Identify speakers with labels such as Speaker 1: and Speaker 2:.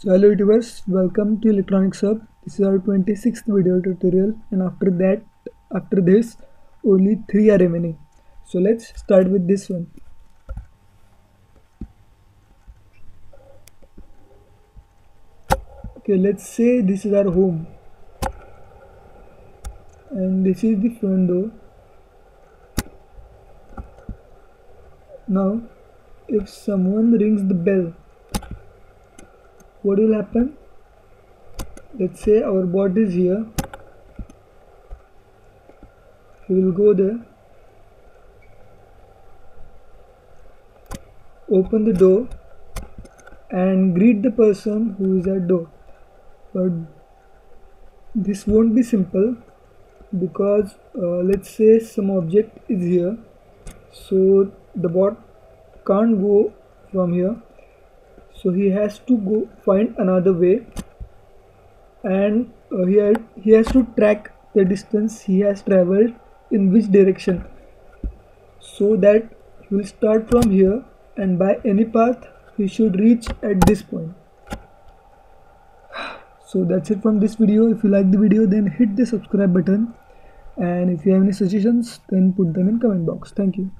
Speaker 1: So hello youtubers, welcome to Electronix HuB. This is our 26th video tutorial and after that, after this, only 3 are remaining. So let's start with this one. Okay, let's say this is our home and this is the front door. Now, if someone rings the bell what will happen let's say our bot is here. We will go there. Open the door and greet the person who is at door. But this won't be simple because uh, let's say some object is here. So the bot can't go from here so he has to go find another way and uh, he, had, he has to track the distance he has traveled in which direction so that he will start from here and by any path he should reach at this point. So that's it from this video. If you like the video then hit the subscribe button and if you have any suggestions then put them in comment box. Thank you